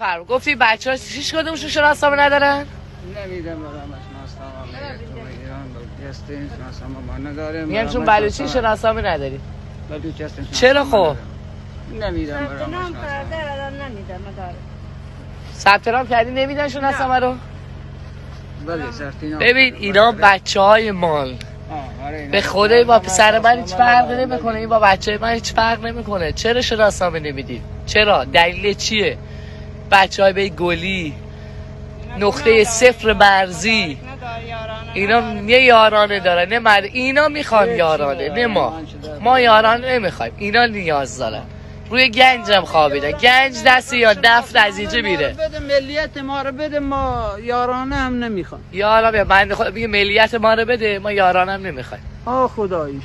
بفرم گفتی بچه ها هیچ کدومشون شناسنامه ندارن؟ نمیدم برام شناسنامه تو ایران بلوچستان شناسنامه ما نداریم. میگم چون بلوچی شناسنامه نداری. بلوچستان چرا خب؟ نمیدم ثبت برام نام شناسنامه کرده الان نمیدم داره ثبت نام کردی؟ نمیدن شناسنامه رو؟ بله ببین اینا بچه های مال. آره، به خدای با پسر من هیچ فرق نمی‌کنه. این با بچه من هیچ فرق نمی‌کنه. چرا شناسنامه نمی‌دید چرا؟ دلیل چیه؟ بچه های به گلی نقطه صفر مرزی اینا نه یارانه دارن نه مر... اینا می‌خوان یارانه نه ما. ما یارانه نمی‌خوایم اینا نیاز دارن. روی گنجم خوابیدن. گنج دستی یا نفت از اینجا میره. بده ملیت ما رو بده ما یارانه هم نمی‌خوام یارا بیا من خود ملیت ما رو بده ما یارانم نمی‌خوایم. آه خداییش.